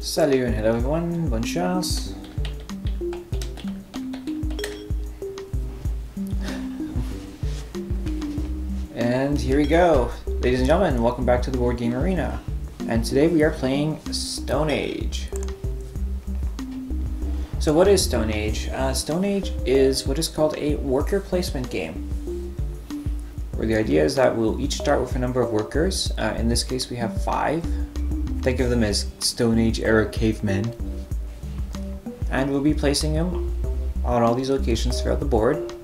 Salut and hello everyone, bonne chance. And here we go. Ladies and gentlemen, welcome back to the Board Game Arena. And today we are playing Stone Age. So what is Stone Age? Uh, Stone Age is what is called a worker placement game. Where the idea is that we'll each start with a number of workers. Uh, in this case we have five. Think of them as Stone Age era cavemen. And we'll be placing them on all these locations throughout the board.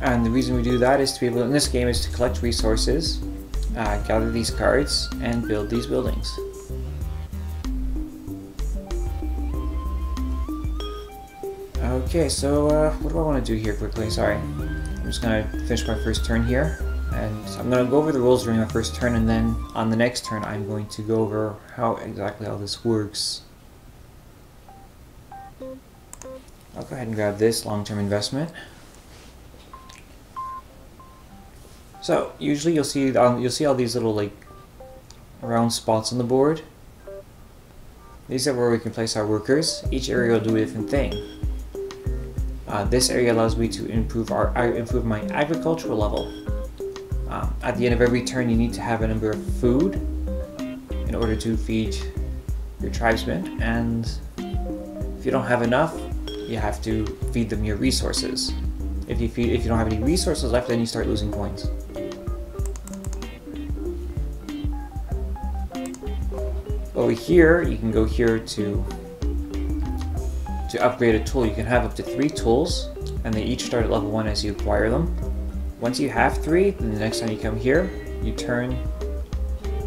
And the reason we do that is to be able, in this game, is to collect resources, uh, gather these cards, and build these buildings. Okay, so uh, what do I want to do here quickly? Sorry. I'm just going to finish my first turn here. And I'm going to go over the rules during my first turn, and then on the next turn I'm going to go over how exactly all this works. I'll go ahead and grab this long-term investment. So usually you'll see um, you'll see all these little like round spots on the board. These are where we can place our workers. Each area will do a different thing. Uh, this area allows me to improve our improve my agricultural level. Um, at the end of every turn, you need to have a number of food in order to feed your tribesmen, and if you don't have enough, you have to feed them your resources. If you feed, if you don't have any resources left, then you start losing coins. Over here, you can go here to to upgrade a tool. You can have up to three tools, and they each start at level one as you acquire them. Once you have three, then the next time you come here, you turn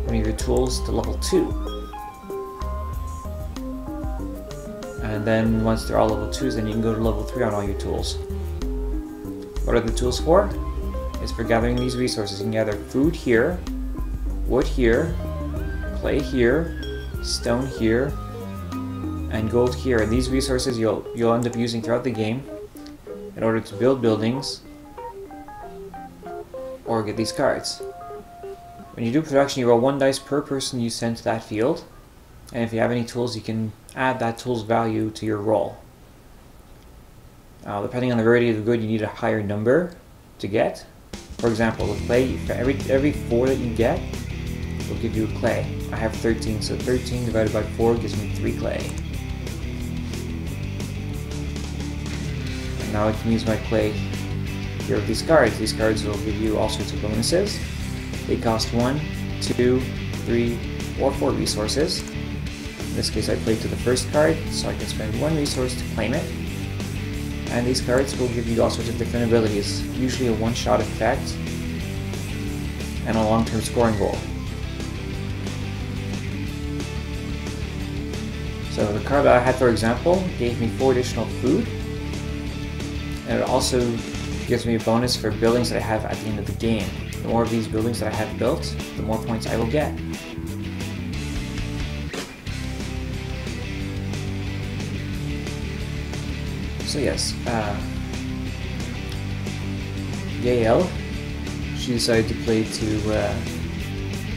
one of your tools to level two. And then once they're all level twos, then you can go to level three on all your tools. What are the tools for? It's for gathering these resources. You can gather food here, wood here, clay here, stone here, and gold here. And these resources you'll you'll end up using throughout the game in order to build buildings or get these cards. When you do production, you roll one dice per person you send to that field, and if you have any tools, you can add that tool's value to your roll. Uh, depending on the rarity of the good, you need a higher number to get. For example, with clay, every every four that you get will give you a clay. I have 13, so 13 divided by 4 gives me 3 clay. And now I can use my clay here these cards. These cards will give you all sorts of bonuses. They cost one, two, three, or 4 resources. In this case I played to the first card, so I can spend 1 resource to claim it. And these cards will give you all sorts of different abilities, usually a one-shot effect, and a long-term scoring goal. So the card that I had, for example, gave me 4 additional food, and it also gives me a bonus for buildings that I have at the end of the game. The more of these buildings that I have built, the more points I will get. So yes, uh, Yael, she decided to play to uh,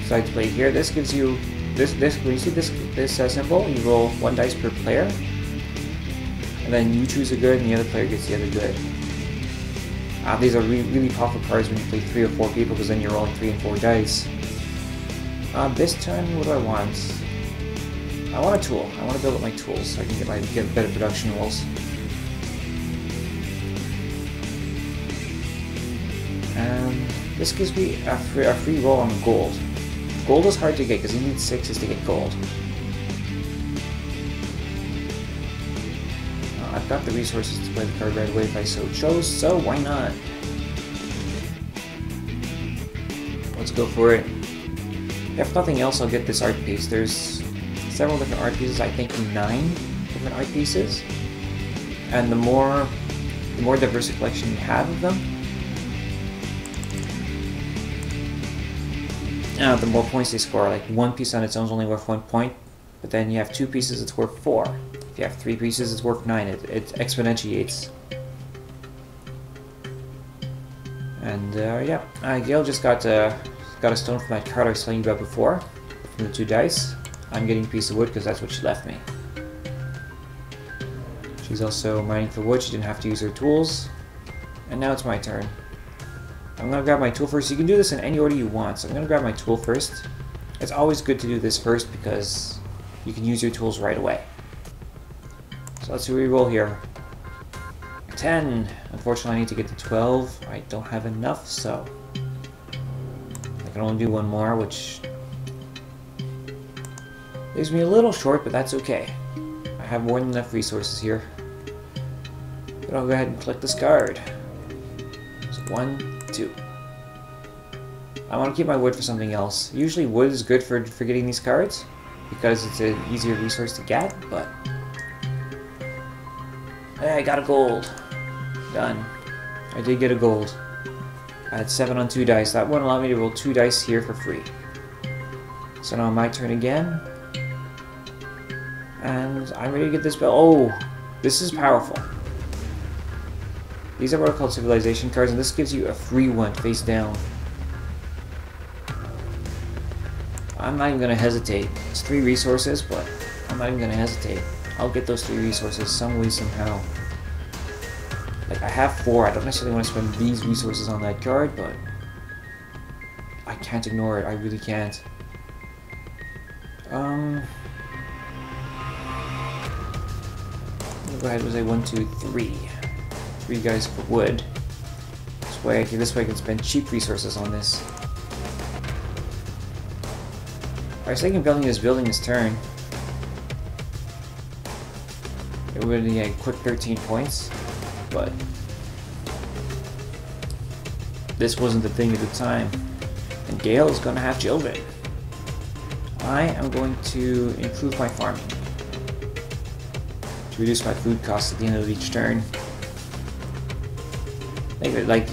decided to play here. This gives you this this when you see this this uh, symbol, you roll one dice per player, and then you choose a good, and the other player gets the other good. Uh, these are re really powerful cards when you play three or four people, because then you're rolling three and four dice. Uh, this turn, what do I want? I want a tool. I want to build up my tools so I can get my get better production rolls. And this gives me a free, a free roll on gold. Gold is hard to get because you need sixes to get gold. Got the resources to play the card right away if I so chose, so why not? Let's go for it. If nothing else, I'll get this art piece. There's several different art pieces, I think nine different art pieces. And the more the more diverse collection you have of them, uh, the more points they score. Like one piece on its own is only worth one point, but then you have two pieces, it's worth four. You have three pieces, it's worth nine. It, it exponentiates. And uh, yeah, uh, Gail just got uh, got a stone from that card I was telling you about before, from the two dice. I'm getting a piece of wood because that's what she left me. She's also mining for wood. She didn't have to use her tools. And now it's my turn. I'm going to grab my tool first. You can do this in any order you want. So I'm going to grab my tool first. It's always good to do this first because you can use your tools right away. So let's see we roll here. 10. Unfortunately, I need to get to 12. I don't have enough, so... I can only do one more, which... Leaves me a little short, but that's okay. I have more than enough resources here. But I'll go ahead and collect this card. So one, two. I want to keep my wood for something else. Usually wood is good for, for getting these cards, because it's an easier resource to get, but... Hey, I got a gold. Done. I did get a gold. I had 7 on 2 dice. That one allowed me to roll 2 dice here for free. So now my turn again. And I'm ready to get this bell. Oh, this is powerful. These are what are called civilization cards, and this gives you a free one face down. I'm not even going to hesitate. It's three resources, but I'm not even going to hesitate. I'll get those three resources some way, somehow. Like, I have four. I don't necessarily want to spend these resources on that card, but... I can't ignore it. I really can't. Um... Go ahead and say one, two, three three guys for wood. This way, this way I can spend cheap resources on this. I was thinking building this building this turn. It would be a quick 13 points, but this wasn't the thing at the time. And Gale is going to have children. I am going to improve my farming to reduce my food costs at the end of each turn. Like, like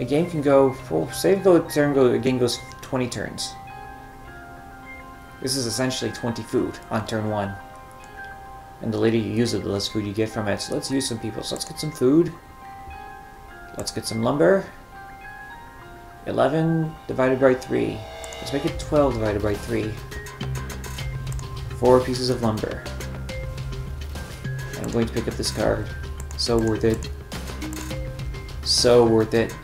a game can go, well, say go turn go, a game goes 20 turns. This is essentially 20 food on turn 1. And the later you use it, the less food you get from it. So let's use some people. So let's get some food. Let's get some lumber. 11 divided by 3. Let's make it 12 divided by 3. 4 pieces of lumber. I'm going to pick up this card. So worth it so worth it.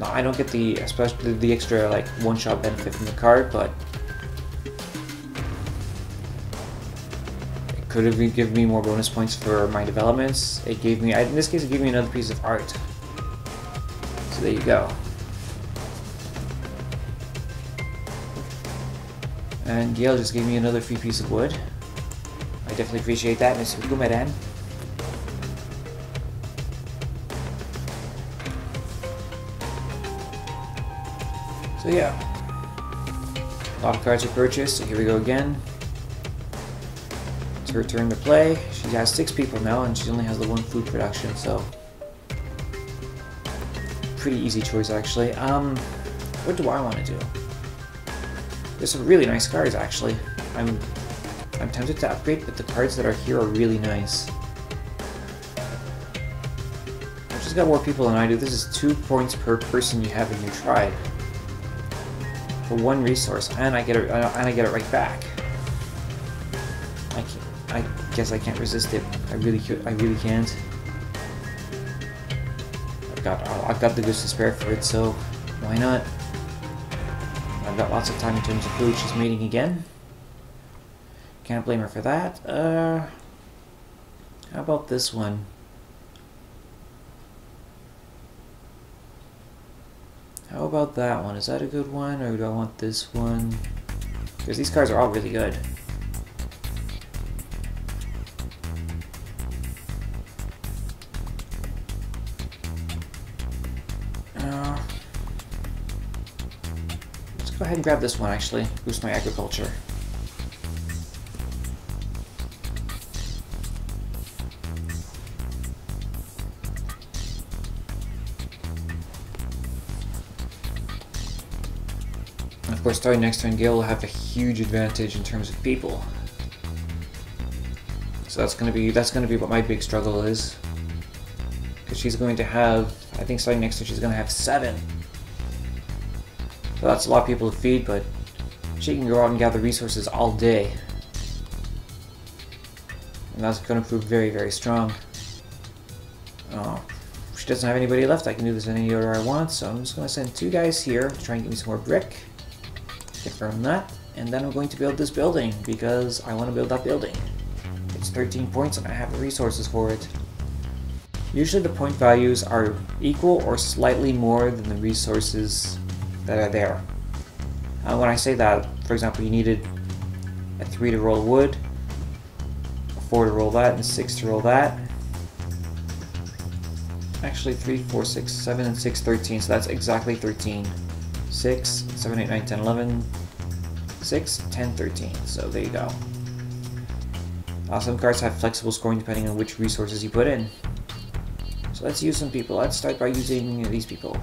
No, I don't get the especially the extra like one-shot benefit from the card, but could have given me more bonus points for my developments. It gave me, in this case, it gave me another piece of art. So there you go. And Gale just gave me another free piece of wood. I definitely appreciate that, Mr. Gumeran. So yeah, a lot of cards are purchased, so here we go again. It's her turn to play. She has six people now, and she only has the one food production, so... Pretty easy choice, actually. Um, what do I want to do? There's some really nice cards, actually. I'm, I'm tempted to upgrade, but the cards that are here are really nice. Just got more people than I do. This is two points per person you have in your tribe for one resource, and I get it, and I get it right back. Guess I can't resist it. I really, I really can't. I've got, I've got the goods to spare for it, so why not? I've got lots of time in terms of food. She's mating again. Can't blame her for that. Uh, how about this one? How about that one? Is that a good one, or do I want this one? Because these cards are all really good. Ahead and grab this one, actually. Boost my agriculture. Of course, starting next turn, Gale will have a huge advantage in terms of people. So that's gonna be that's gonna be what my big struggle is. Because she's going to have, I think starting next turn, she's gonna have seven. So that's a lot of people to feed, but she can go out and gather resources all day. And that's going to prove very, very strong. Oh, she doesn't have anybody left. I can do this in any order I want, so I'm just going to send two guys here to try and get me some more brick. Confirm that. And then I'm going to build this building, because I want to build that building. It's 13 points and I have the resources for it. Usually the point values are equal or slightly more than the resources that are there. Uh, when I say that, for example, you needed a 3 to roll wood, a 4 to roll that, and 6 to roll that. Actually, 3, 4, 6, 7, and 6, 13, so that's exactly 13. 6, 7, 8, 9, 10, 11, 6, 10, 13, so there you go. Uh, some cards have flexible scoring depending on which resources you put in. So let's use some people. Let's start by using these people.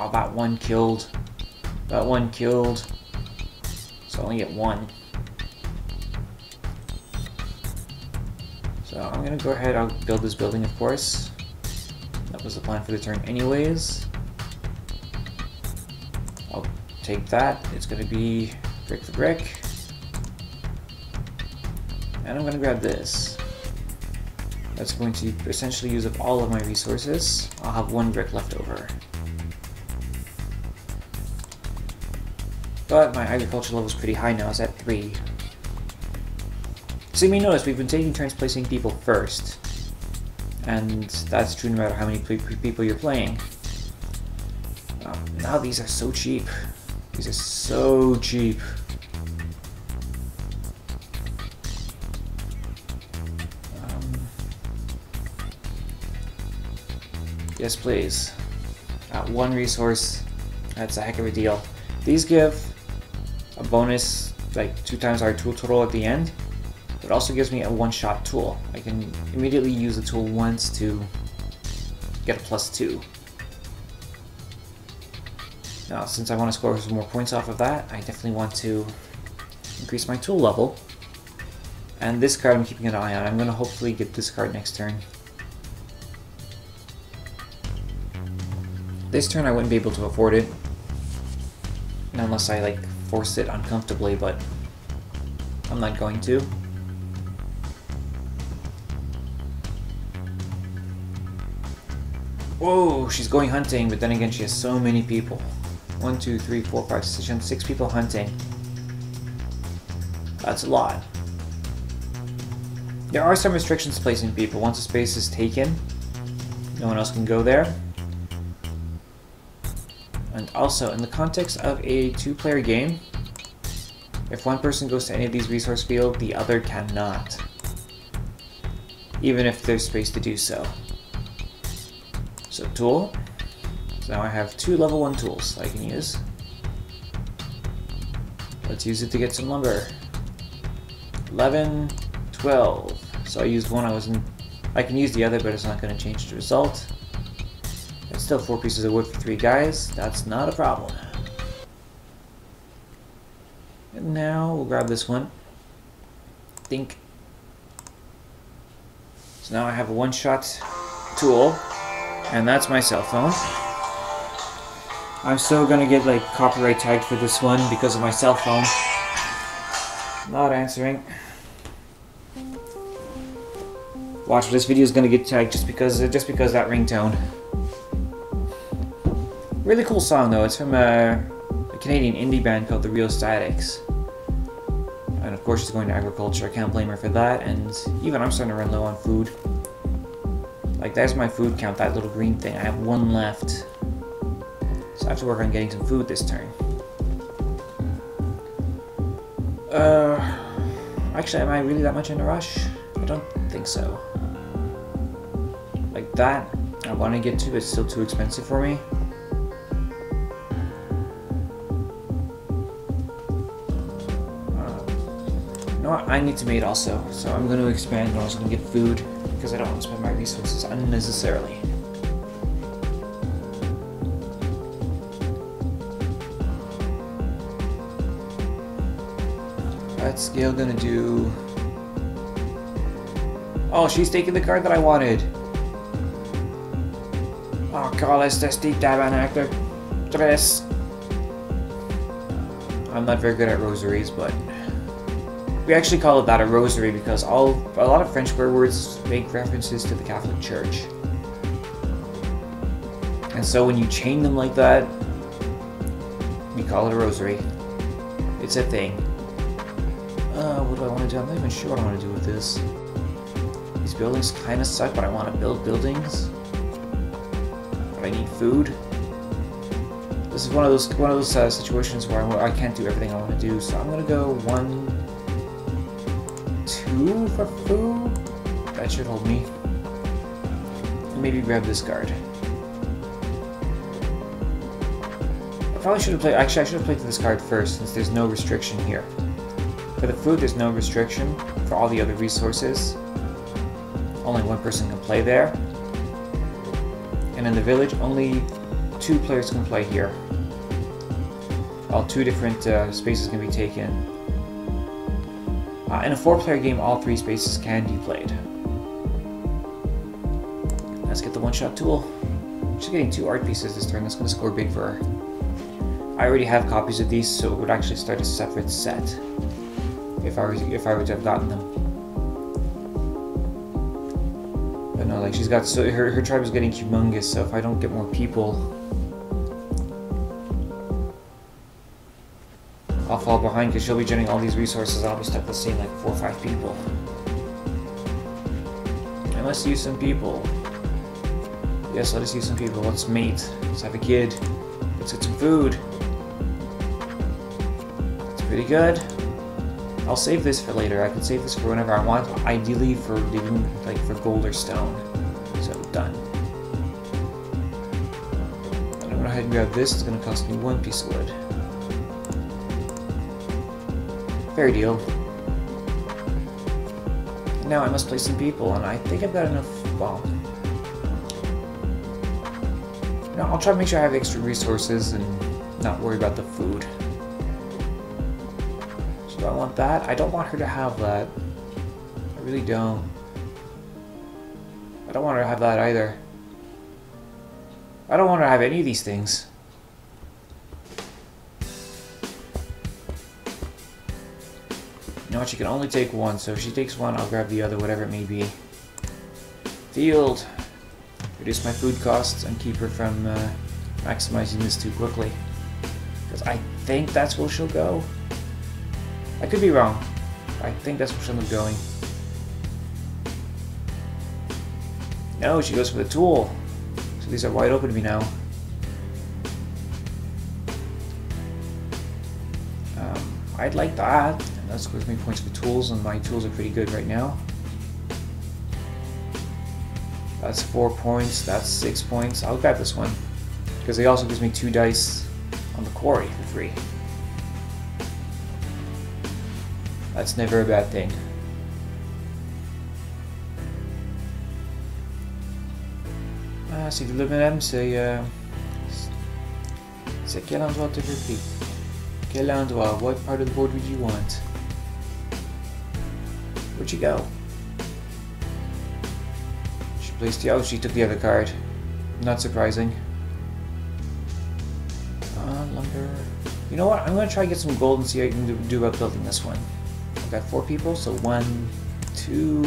Oh, that one killed. About one killed. So I only get one. So I'm gonna go ahead, I'll build this building of course. That was the plan for the turn anyways. I'll take that. It's gonna be brick for brick. And I'm gonna grab this. That's going to essentially use up all of my resources. I'll have one brick left over. But my agriculture level is pretty high now, it's at 3. So you may notice we've been taking turns placing people first. And that's true no matter how many people you're playing. Um, now these are so cheap. These are so cheap. Yes, please. Uh, one resource. That's a heck of a deal. These give a bonus, like two times our tool total at the end. It also gives me a one-shot tool. I can immediately use the tool once to get a plus two. Now, since I want to score some more points off of that, I definitely want to increase my tool level. And this card I'm keeping an eye on. I'm going to hopefully get this card next turn. This turn I wouldn't be able to afford it. Unless I, like, force it uncomfortably, but I'm not going to. Whoa, she's going hunting, but then again she has so many people. One, two, three, four, five, six, six people hunting. That's a lot. There are some restrictions placing people. Once a space is taken, no one else can go there. And also, in the context of a two-player game, if one person goes to any of these resource fields, the other cannot. Even if there's space to do so. So tool. So now I have two level 1 tools I can use. Let's use it to get some lumber. 11, 12. So I used one, I wasn't... I can use the other, but it's not going to change the result. Still four pieces of wood for three guys. That's not a problem. And now we'll grab this one. Think. So now I have a one-shot tool, and that's my cell phone. I'm still gonna get like copyright tagged for this one because of my cell phone. Not answering. Watch, this video is gonna get tagged just because just because that ringtone. Really cool song though. It's from a, a Canadian indie band called the Rheostatics. And of course she's going to agriculture. I can't blame her for that. And even I'm starting to run low on food. Like there's my food count, that little green thing. I have one left. So I have to work on getting some food this turn. Uh, actually, am I really that much in a rush? I don't think so. Like that, I want to get to, but it's still too expensive for me. Know what? I need to mate also, so I'm going to expand and I'm also going to get food because I don't want to spend my resources unnecessarily. What's Gail gonna do? Oh, she's taking the card that I wanted. Oh call this the Steve Daban actor? Tres. I'm not very good at rosaries, but we actually call it that a rosary because all a lot of French swear words make references to the Catholic Church. And so when you chain them like that, we call it a rosary. It's a thing. Uh, what do I want to do? I'm not even sure what I want to do with this. These buildings kind of suck, but I want to build buildings. But I need food. This is one of those one of those uh, situations where I, I can't do everything I want to do, so I'm gonna go one, two for food. That should hold me. Maybe grab this guard. I probably should have played. Actually, I should have played this card first, since there's no restriction here. For the food, there's no restriction. For all the other resources, only one person can play there. And in the village, only two players can play here. All two different uh, spaces can be taken. Uh, in a four-player game, all three spaces can be played. Let's get the one-shot tool. She's getting two art pieces this turn. That's going to score big for her. I already have copies of these, so it would actually start a separate set if I was if I were to have gotten them. But no, like she's got so her her tribe is getting humongous. So if I don't get more people, I'll fall behind because she'll be generating all these resources. I'll be stuck with seeing like four or five people. I must use some people. Yes, let us use some people. Let's mate. Let's have a kid. Let's get some food. It's pretty good. I'll save this for later. I can save this for whenever I want. Ideally for like for gold or stone. So done. I'm gonna go ahead and grab this. It's gonna cost me one piece of wood. Fair deal. Now I must play some people, and I think I've got enough. Well, no, I'll try to make sure I have extra resources and not worry about the food. So do I want that? I don't want her to have that. I really don't. I don't want her to have that either. I don't want her to have any of these things. Know what, she can only take one, so if she takes one, I'll grab the other, whatever it may be. Field. Reduce my food costs and keep her from uh, maximizing this too quickly. Because I think that's where she'll go. I could be wrong. I think that's where she'll be going. No, she goes for the tool. So these are wide open to me now. Um, I'd like that. And that scores me points for tools, and my tools are pretty good right now. That's four points, that's six points. I'll grab this one. Because it also gives me two dice on the quarry for free. That's never a bad thing. Ah, le madame, c'est... Euh, c'est quel endroit tu veux Quel endroit? What part of the board would you want? Where'd she go? She placed the... Oh, she took the other card. Not surprising. Uh, lumber... You know what? I'm going to try to get some gold and see how I can do about building this one. I've got four people, so one, two...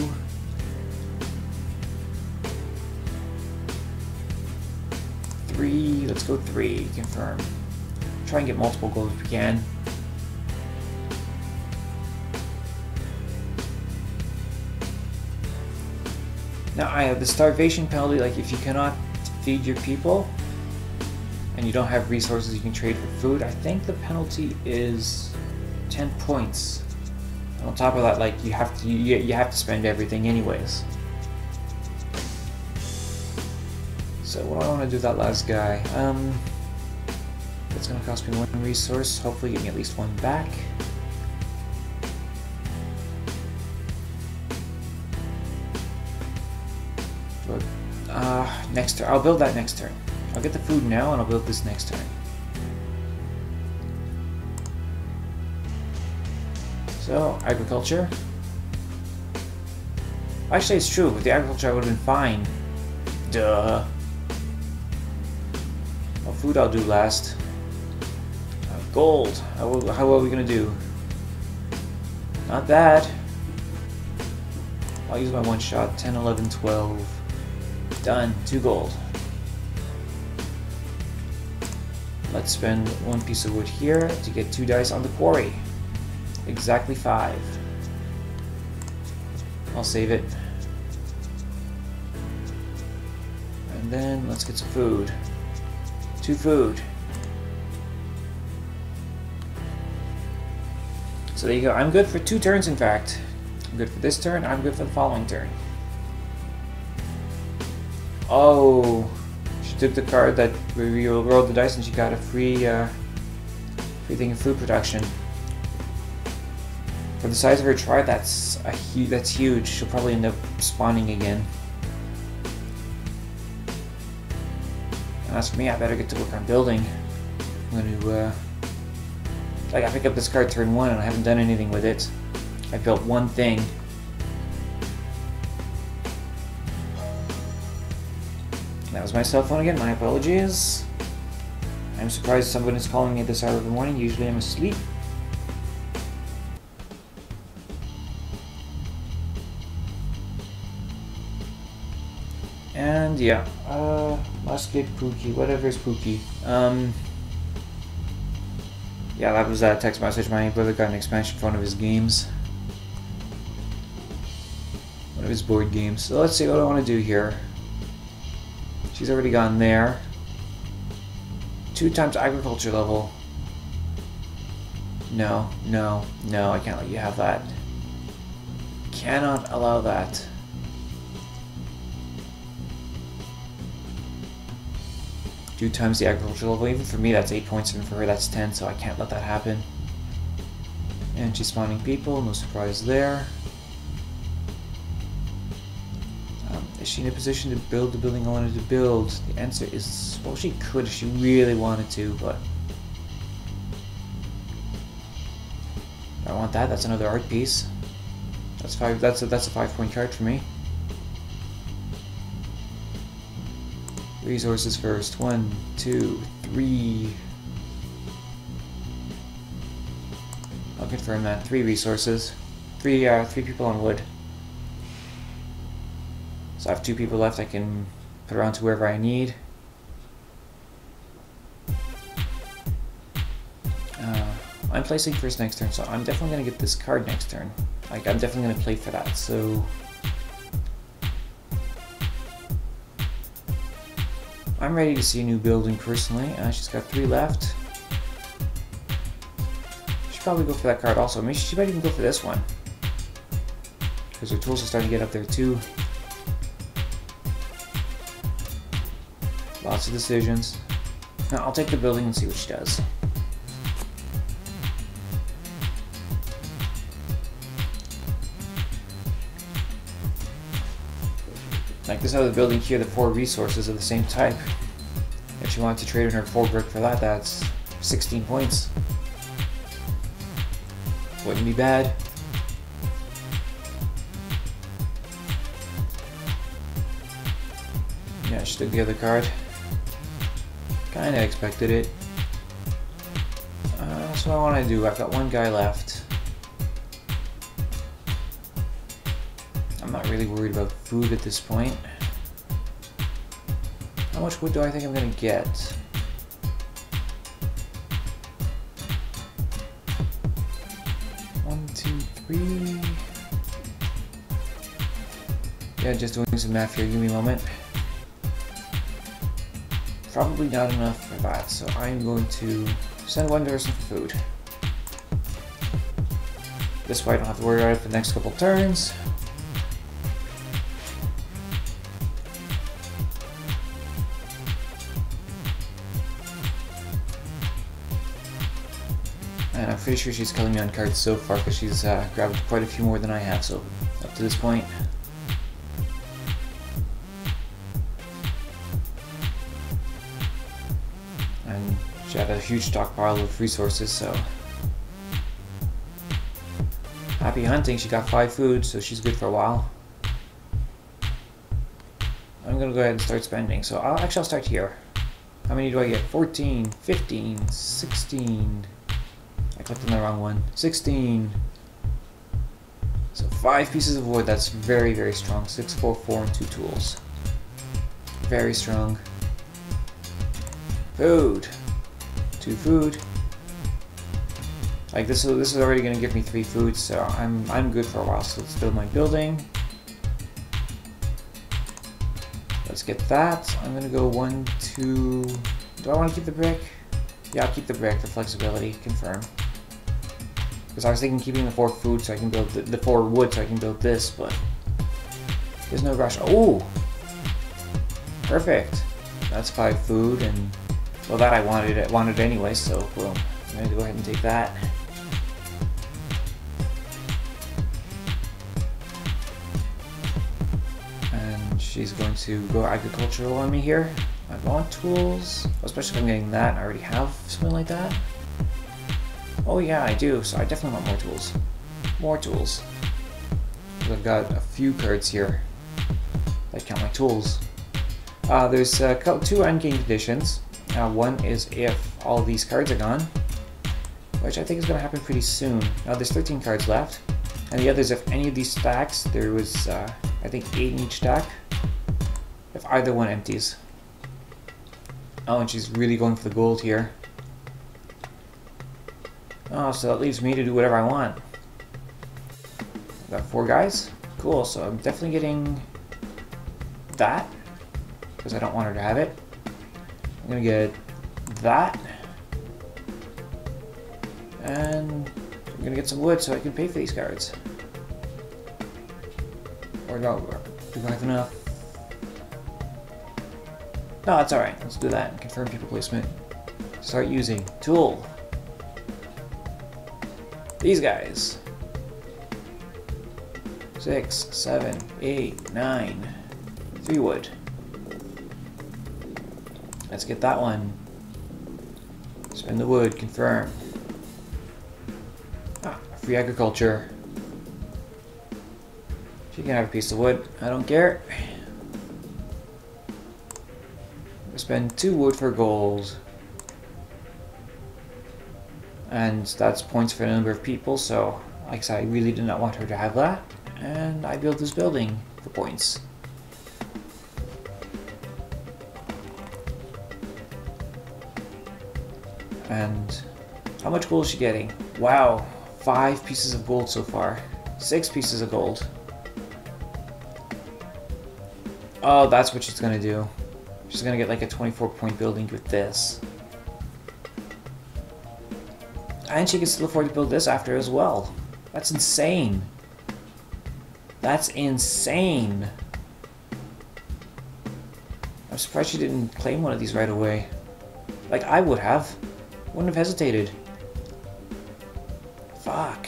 Three, let's go three, confirm. Try and get multiple gold if we can. Now I have the starvation penalty, like if you cannot feed your people and you don't have resources you can trade for food, I think the penalty is 10 points. And on top of that, like you have to you, you have to spend everything anyways. So what do I want to do that last guy? Um, it's to cost me one resource, hopefully get me at least one back. Uh, next turn. I'll build that next turn. I'll get the food now and I'll build this next turn. So, agriculture. Actually, it's true. With the agriculture, I would have been fine. Duh. food I'll do last. Uh, gold. How, how are we gonna do? Not bad. I'll use my one shot. 10, 11, 12. Done. Two gold. Let's spend one piece of wood here to get two dice on the quarry. Exactly five. I'll save it. And then let's get some food. Two food. So there you go. I'm good for two turns, in fact. I'm good for this turn. I'm good for the following turn. Oh, she took the card that we rolled the dice and she got a free, uh, free thing of food production. For the size of her tribe, that's a hu that's huge. She'll probably end up spawning again. And as for me, I better get to work on building. I'm to, uh... Like, I pick up this card turn one and I haven't done anything with it. I built one thing. That was my cell phone again, my apologies. I'm surprised someone is calling me at this hour of the morning, usually I'm asleep. And yeah, uh, Musket, Pookie, whatever is Pookie. Um, yeah, that was that text message. My brother got an expansion for one of his games. One of his board games. So let's see what I want to do here. She's already gone there. Two times agriculture level. No, no, no, I can't let you have that. Cannot allow that. two times the agriculture level. Even for me, that's 8 points, and for her, that's 10, so I can't let that happen. And she's spawning people, no surprise there. Is she in a position to build the building I wanted to build? The answer is, well, she could if she really wanted to, but... I want that, that's another art piece. That's five. That's a, that's a five point card for me. Resources first. One, two, three. I'll confirm that. Three resources. Three, uh, three people on wood. So I have two people left I can put around to wherever I need. Uh, I'm placing first next turn, so I'm definitely going to get this card next turn. Like, I'm definitely going to play for that, so... I'm ready to see a new building personally. Uh, she's got three left. Should probably go for that card also. Maybe she might even go for this one. Because her tools are starting to get up there too. Lots of decisions. Now, I'll take the building and see what she does. Like this other building here, the four resources of the same type. If she wanted to trade in her four brick for that, that's 16 points. Wouldn't be bad. Yeah, she took the other card. Kinda expected it. Uh, that's what I want to do. I've got one guy left. I'm not really worried about food at this point. How much wood do I think I'm gonna get? One, two, three. Yeah, just doing some math here. Give me a moment. Probably not enough for that, so I'm going to send one person for food. This way I don't have to worry about it for the next couple turns. And I'm pretty sure she's killing me on cards so far because she's uh, grabbed quite a few more than I have, so up to this point. She had a huge stockpile of resources, so... Happy hunting, she got 5 food, so she's good for a while. I'm gonna go ahead and start spending, so I'll actually I'll start here. How many do I get? 14, 15, 16. I clicked on the wrong one. 16. So five pieces of wood, that's very, very strong. Six, four, four, and two tools. Very strong. Food. Two food. Like this is this is already gonna give me three foods, so I'm I'm good for a while. So let's build my building. Let's get that. I'm gonna go one, two. Do I want to keep the brick? Yeah, I'll keep the brick The flexibility. Confirm. Because I was thinking keeping the four food so I can build the, the four wood so I can build this, but there's no rush. Oh, perfect. That's five food, and well, that I wanted it wanted anyway. So boom. I'm gonna go ahead and take that. And she's going to go agricultural on me here. I want tools, especially if I'm getting that. I already have something like that. Oh yeah, I do, so I definitely want more tools. More tools. I've got a few cards here that count my tools. Uh, there's uh, two endgame conditions. Uh, one is if all these cards are gone, which I think is going to happen pretty soon. Now there's 13 cards left, and the other is if any of these stacks, there was uh, I think 8 in each stack, if either one empties. Oh, and she's really going for the gold here. Oh, so that leaves me to do whatever I want. Got four guys? Cool, so I'm definitely getting that, because I don't want her to have it. I'm gonna get that. And I'm gonna get some wood so I can pay for these cards. Or no, do have enough? No, that's alright. Let's do that. Confirm people placement. Start using. Tool. These guys. Six, seven, eight, nine. Three wood. Let's get that one. Spend the wood. Confirm. Ah, free agriculture. She can have a piece of wood. I don't care. Spend two wood for gold. And that's points for a number of people, so like I said, I really did not want her to have that. And I built this building for points. And how much gold is she getting? Wow, five pieces of gold so far. Six pieces of gold. Oh, that's what she's gonna do. She's gonna get like a 24 point building with this. And she can still afford to build this after as well. That's insane. That's insane. I'm surprised she didn't claim one of these right away. Like I would have. Wouldn't have hesitated. Fuck.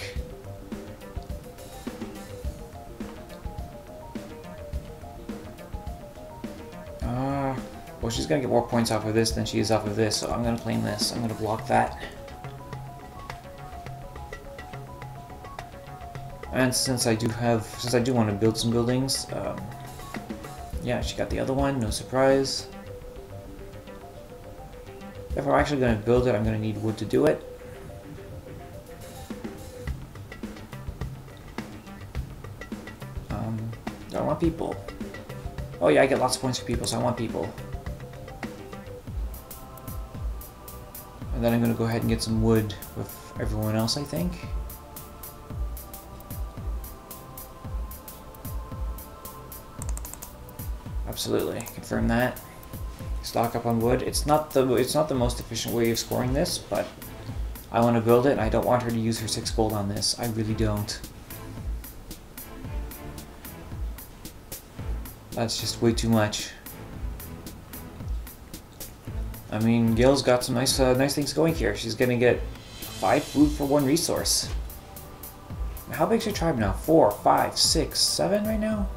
Uh, well, she's gonna get more points off of this than she is off of this, so I'm gonna claim this. I'm gonna block that. And since I do have, since I do want to build some buildings, um, yeah, she got the other one, no surprise. If I'm actually going to build it, I'm going to need wood to do it. Um, I want people. Oh yeah, I get lots of points for people, so I want people. And then I'm going to go ahead and get some wood with everyone else, I think. Absolutely, confirm that. Stock up on wood. It's not the it's not the most efficient way of scoring this, but I want to build it, and I don't want her to use her six gold on this. I really don't. That's just way too much. I mean, Gail's got some nice uh, nice things going here. She's gonna get five food for one resource. How big's your tribe now? Four, five, six, seven right now?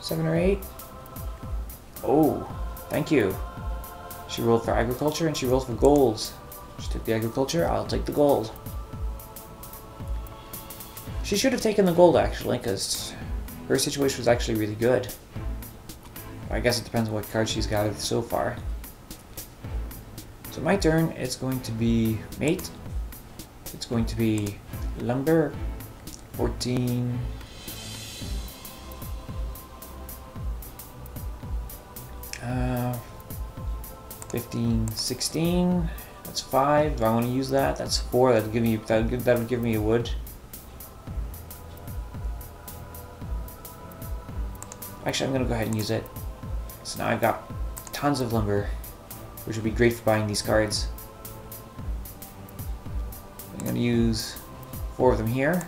Seven or eight? Oh, thank you. She rolled for agriculture and she rolled for gold. She took the agriculture, I'll take the gold. She should have taken the gold actually, because her situation was actually really good. I guess it depends on what card she's gathered so far. So my turn, it's going to be mate. It's going to be lumber, 14. 15, 16. That's five. I want to use that? That's four. That'd give me that would give that give me a wood. Actually, I'm gonna go ahead and use it. So now I've got tons of lumber, which would be great for buying these cards. I'm gonna use four of them here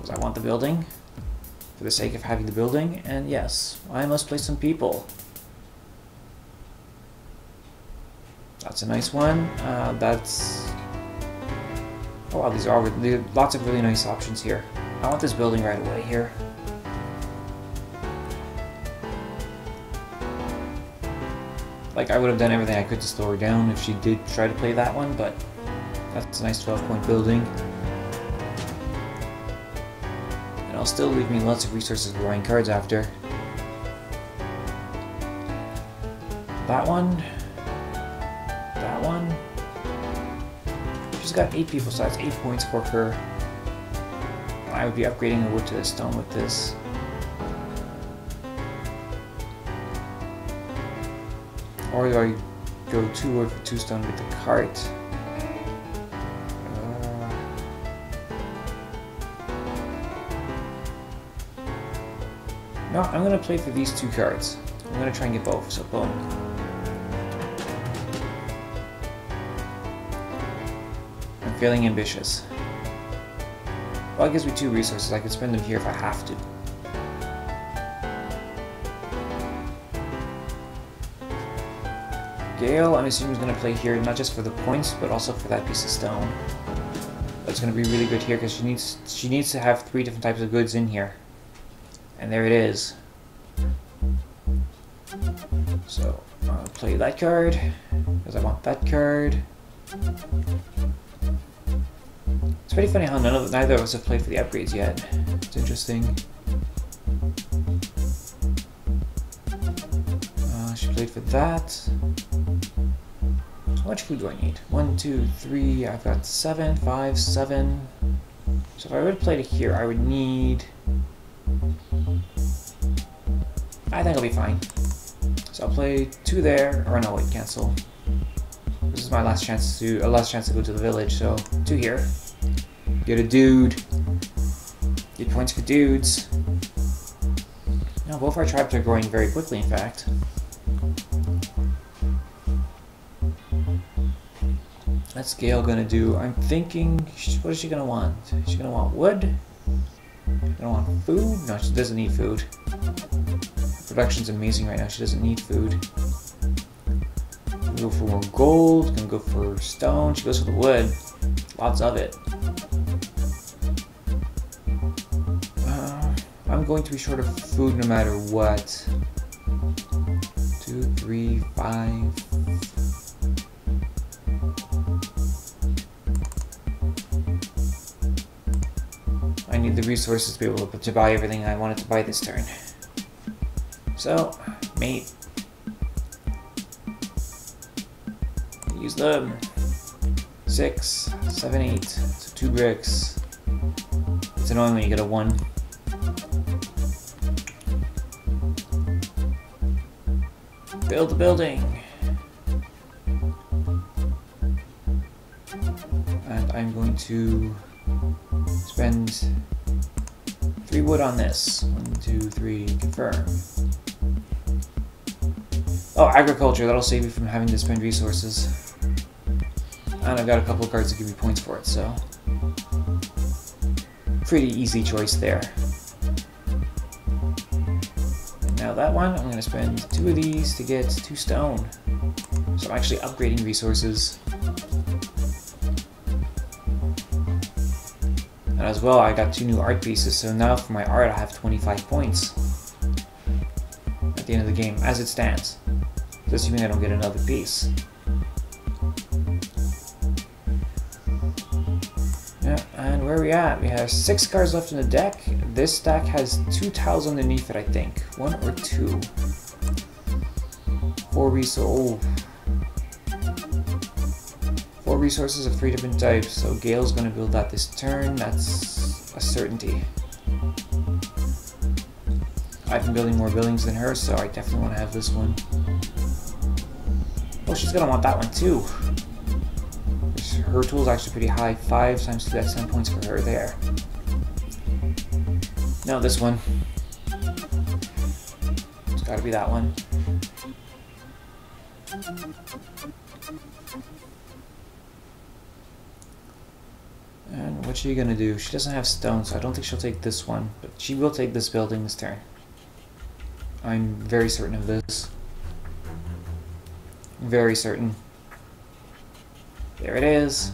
because I want the building for the sake of having the building. And yes, I must play some people. That's a nice one. Uh, that's... Oh wow, these are really, lots of really nice options here. I want this building right away here. Like, I would have done everything I could to slow her down if she did try to play that one, but that's a nice 12-point building. And it'll still leave me lots of resources for buying cards after. That one. Got 8 people, so that's 8 points for her. I would be upgrading a wood to the stone with this. Or do I go two wood for two stone with the cart? Uh, no, I'm gonna play for these two cards. I'm gonna try and get both, so boom. Feeling ambitious. Well, it gives me two resources. I could spend them here if I have to. Gale, I'm assuming is going to play here not just for the points, but also for that piece of stone. That's going to be really good here because she needs she needs to have three different types of goods in here. And there it is. So, I'll play that card, because I want that card. It's pretty funny how none of neither of us have played for the upgrades yet. It's interesting. Uh, she played for that. How much food do I need? One, two, three, I've got seven, five, seven. So if I would play it here, I would need... I think I'll be fine. So I'll play two there, or no, wait, cancel. This is my last chance to, a uh, last chance to go to the village, so two here. Get a dude. Get points for dudes. Now both our tribes are growing very quickly, in fact. What's Gale gonna do? I'm thinking, what is she gonna want? Is she gonna want wood? Gonna want food? No, she doesn't need food. Production's amazing right now. She doesn't need food. Go for more gold. Gonna go for stone. She goes for the wood. Lots of it. I'm going to be short of food no matter what. Two, three, five, I need the resources to be able to, buy everything I wanted to buy this turn. So, mate. Use them. Six, seven, eight. So two bricks. It's annoying when you get a one. Build the building. And I'm going to spend Three wood on this. One, two, three, confirm. Oh, agriculture. That'll save you from having to spend resources. And I've got a couple cards to give you points for it, so... Pretty easy choice there. One, I'm going to spend two of these to get two stone. So I'm actually upgrading resources. And as well, I got two new art pieces, so now for my art I have 25 points at the end of the game, as it stands. Assuming I don't get another piece. Yeah, and where are we at? We have six cards left in the deck. This stack has two tiles underneath it, I think. One or two. Four resources. Oh. four resources of three different types, so Gale's gonna build that this turn, that's a certainty. I've been building more buildings than her, so I definitely want to have this one. Oh, she's gonna want that one too. Her tool's actually pretty high. 5 times 2, that's 10 points for her there. No, this one. It's gotta be that one. And what's she gonna do? She doesn't have stone, so I don't think she'll take this one. But she will take this building this turn. I'm very certain of this. Very certain. There it is.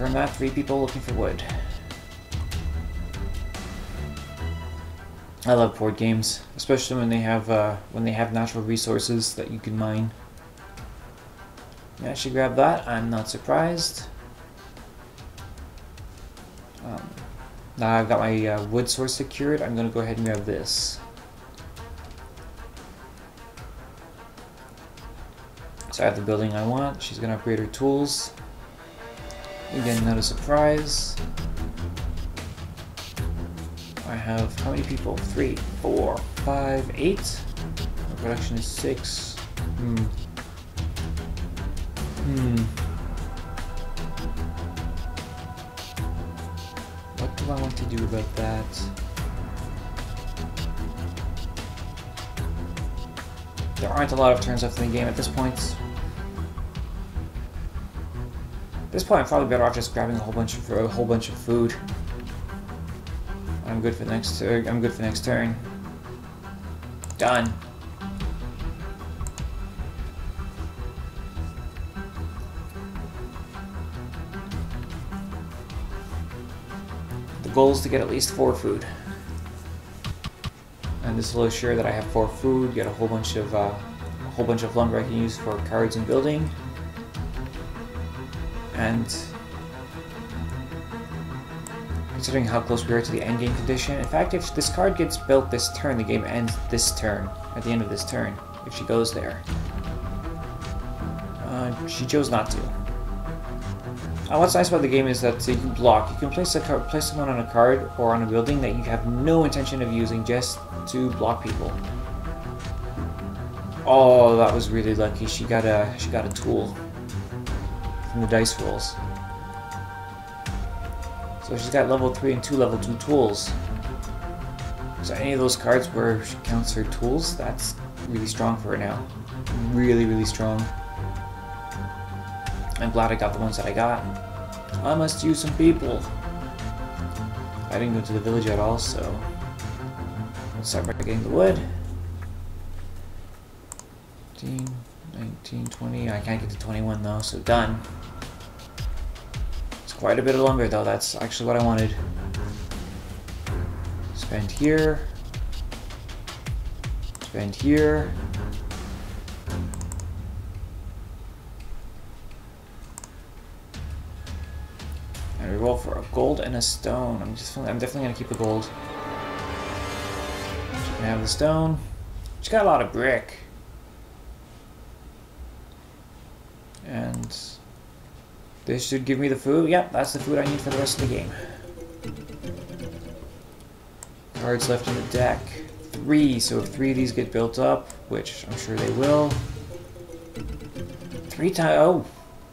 Confirm that. Three people looking for wood. I love board games, especially when they have uh, when they have natural resources that you can mine. Yeah, she grabbed that. I'm not surprised. Um, now I've got my uh, wood source secured. I'm going to go ahead and grab this. So I have the building I want. She's going to upgrade her tools. Again, not a surprise. I have how many people? Three, four, five, eight. My production is six. Hmm. Hmm. What do I want to do about that? There aren't a lot of turns left in the game at this point. At this point, I'm probably better off just grabbing a whole bunch of a whole bunch of food. I'm good for next. Uh, I'm good for next turn. Done. The goal is to get at least four food, and this will assure that I have four food. Get a whole bunch of uh, a whole bunch of lumber I can use for cards and building, and considering how close we are to the endgame condition. In fact, if this card gets built this turn, the game ends this turn, at the end of this turn, if she goes there. Uh, she chose not to. Uh, what's nice about the game is that you can block. You can place a place someone on a card or on a building that you have no intention of using just to block people. Oh, that was really lucky. She got a she got a tool from the dice rolls. So she's got level 3 and 2 level 2 tools. So any of those cards where she counts her tools, that's really strong for her now. Really, really strong. I'm glad I got the ones that I got. I must use some people. I didn't go to the village at all, so... Let's start by getting the wood. 18, 19, 20. I can't get to 21 though, so done. It's quite a bit of longer though, that's actually what I wanted. Spend here. Spend here. And we roll for a gold and a stone. I'm just I'm definitely gonna keep the gold. She have the stone. She's got a lot of brick. And this should give me the food. Yep, that's the food I need for the rest of the game. Cards left in the deck. Three, so if three of these get built up, which I'm sure they will. Three times, oh.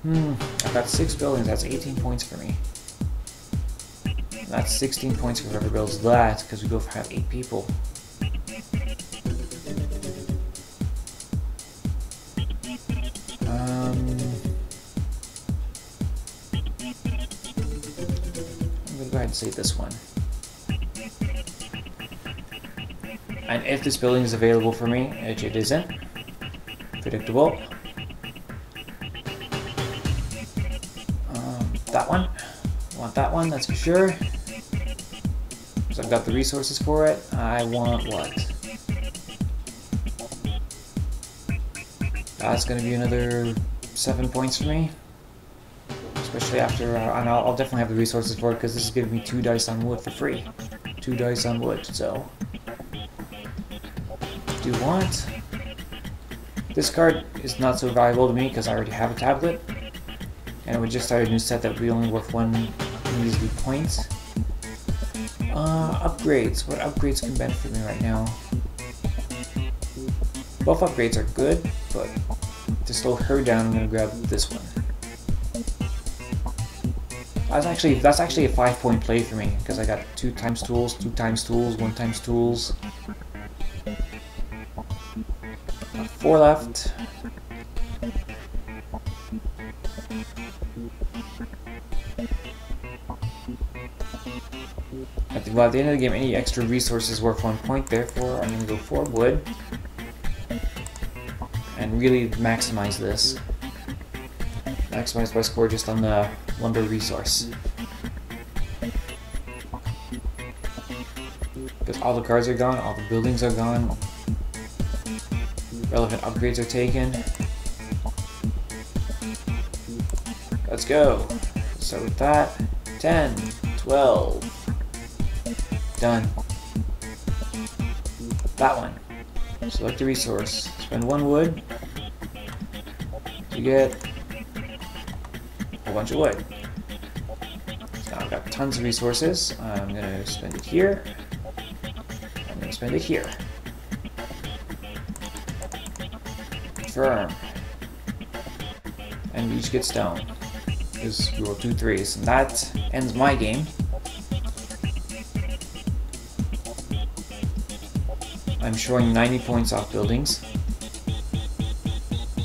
Hmm, I've got six buildings, that's 18 points for me. That's 16 points for whoever builds that, because we for have eight people. Say this one. And if this building is available for me, which it isn't, predictable. Um, that one. Want that one, that's for sure. So I've got the resources for it. I want what? That's going to be another seven points for me after, uh, and I'll, I'll, definitely have the resources for it because this is giving me two dice on wood for free. Two dice on wood, so do want. This card is not so valuable to me because I already have a tablet. And we just started a new set that would be only worth one measly point. Uh, upgrades. What upgrades can benefit me right now? Both upgrades are good, but to slow her down, I'm gonna grab this one. That's actually that's actually a five point play for me because I got two times tools, two times tools, one times tools. Four left. I think well at the end of the game any extra resources worth one point, therefore I'm gonna go for wood and really maximize this. Maximize my score just on the lumber resource. Because all the cards are gone, all the buildings are gone, relevant upgrades are taken. Let's go. Start with that. 10, 12. Done. That one. Select a resource. Spend one wood to get bunch of wood. So now I've got tons of resources. I'm gonna spend it here. I'm gonna spend it here. Firm. And we each get stone. Because we roll two threes. And that ends my game. I'm showing 90 points off buildings.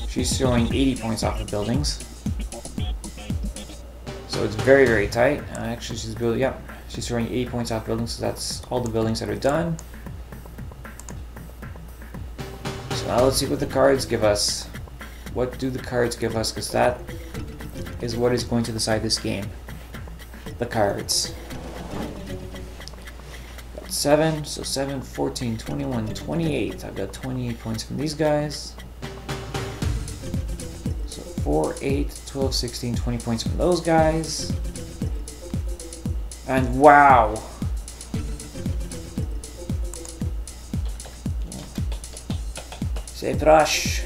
She's showing 80 points off of buildings. So it's very, very tight. Uh, actually, she's building, yeah, she's throwing 8 points off buildings, so that's all the buildings that are done. So now let's see what the cards give us. What do the cards give us? Because that is what is going to decide this game. The cards. Got 7, so 7, 14, 21, 28. I've got 28 points from these guys. So 4, 8, 12, 16, 20 points from those guys. And wow! Safe rush.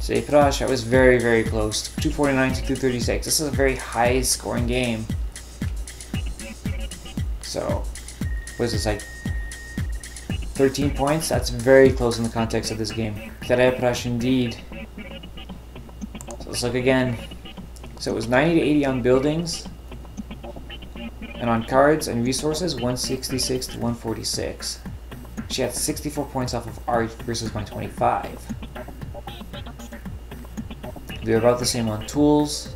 Safe rush, I was very, very close. 249 to 236. This is a very high scoring game. So, what is this, like 13 points? That's very close in the context of this game. Tereprash indeed. So let's look again. So it was 90 to 80 on buildings. And on cards and resources, 166 to 146. She had 64 points off of art versus my 25. They're about the same on tools.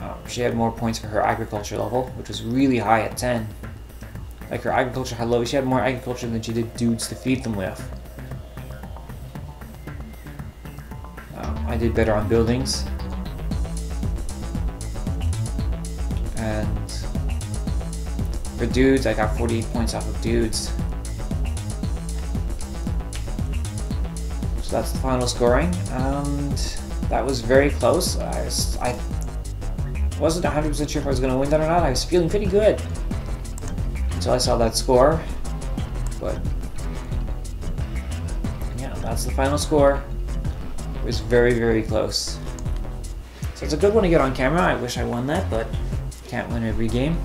Um, she had more points for her agriculture level, which was really high at 10. Like her agriculture had low, she had more agriculture than she did dudes to feed them with. Um, I did better on buildings. And for dudes, I got 48 points off of dudes. So that's the final scoring, and that was very close. I, I wasn't 100% sure if I was going to win that or not. I was feeling pretty good until I saw that score. But yeah, that's the final score. It was very, very close. So it's a good one to get on camera. I wish I won that, but can't win every game.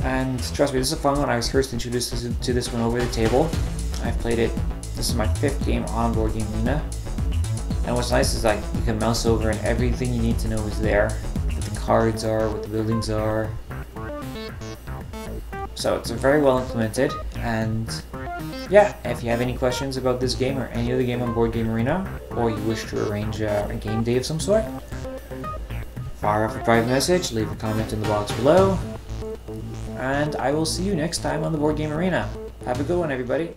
And trust me, this is a fun one. I was first introduced to this one over the table. I've played it. This is my fifth game on Board Game Arena. And what's nice is like you can mouse over and everything you need to know is there. What the cards are, what the buildings are. So it's very well implemented and yeah, if you have any questions about this game or any other game on Board Game Arena, or you wish to arrange a, a game day of some sort, fire off a private message, leave a comment in the box below, and I will see you next time on the Board Game Arena. Have a good one, everybody.